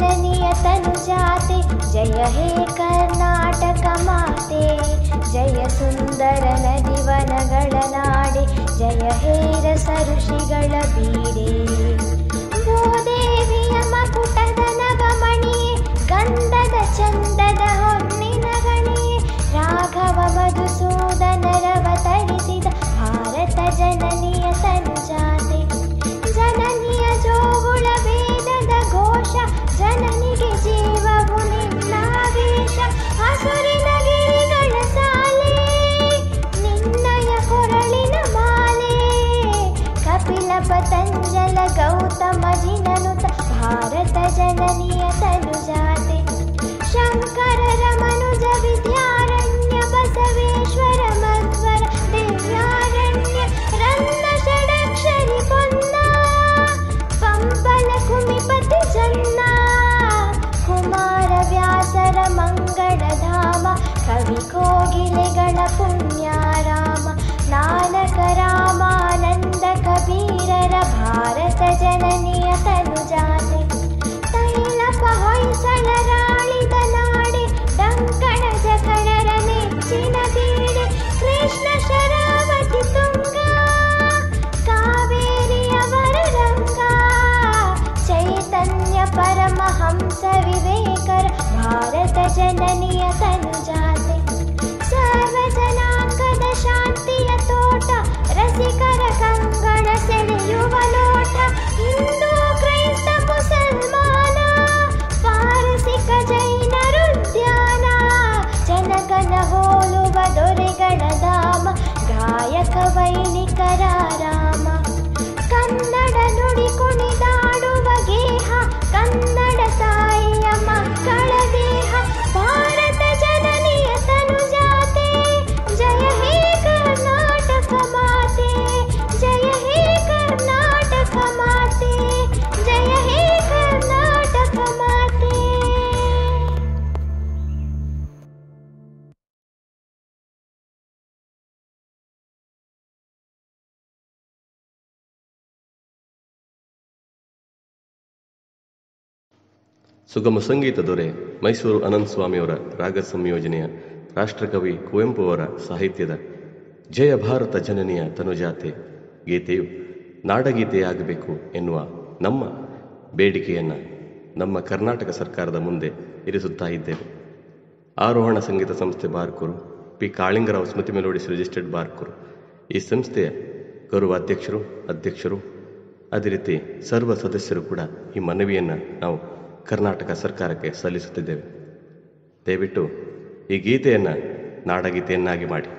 नितनुजाते जय हे कर्नाटक माते। जय सुन्दर जीवन नाडे। जय हे रस ऋषि बीडे कवि कोगिले गणपुण्या राम। नानकरामानन्द कबीरन भारत जननियत जननियतनुजा। ಸುಗಮ ಸಂಗೀತ ದೊರೆ, ಮೈಸೂರು ಅನಂತ ಸ್ವಾಮಿಯವರ ರಾಗ ಸಂಯೋಜನೆಯ ರಾಷ್ಟ್ರಕವಿ ಕುವೆಂಪು ಅವರ ಸಾಹಿತ್ಯದ ಜಯ ಭಾರತ ಜನನಿಯ ತನುಜಾತೆ ಗೀತೆಯು ನಾಡಗೀತೆಯಾಗಬೇಕು ಎನ್ನುವ ನಮ್ಮ ಬೇಡಿಕೆಯನ್ನು ನಮ್ಮ ಕರ್ನಾಟಕ ಸರ್ಕಾರದ ಮುಂದೆ ಇರಿಸುತ್ತಾ ಇದ್ದೇವೆ. ಆರೋಹಣ ಸಂಗೀತ ಸಂಸ್ಥೆ ಬಾರ್ಕೂರು, ಪಿ. ಕಾಳಿಂಗರಾವ್ ಸ್ಮೃತಿ ಮೆಲೋಡಿಸ್ ರಿಜಿಸ್ಟರ್ಡ್ ಬಾರ್ಕೂರು. ಈ ಸಂಸ್ಥೆಯ ಗೌರವ ಅಧ್ಯಕ್ಷರು ಅಧ್ಯಕ್ಷರು, ಅದೇ ರೀತಿ ಸರ್ವ ಸದಸ್ಯರು ಕೂಡ ಈ ಮನವಿಯನ್ನು ನಾವು ಕರ್ನಾಟಕ ಸರ್ಕಾರಕ್ಕೆ ಸಲ್ಲಿಸುತ್ತಿದ್ದೇವೆ. ದಯವಿಟ್ಟು ಈ ಗೀತೆಯನ್ನು ನಾಡಗೀತೆಯನ್ನಾಗಿ ಮಾಡಿ.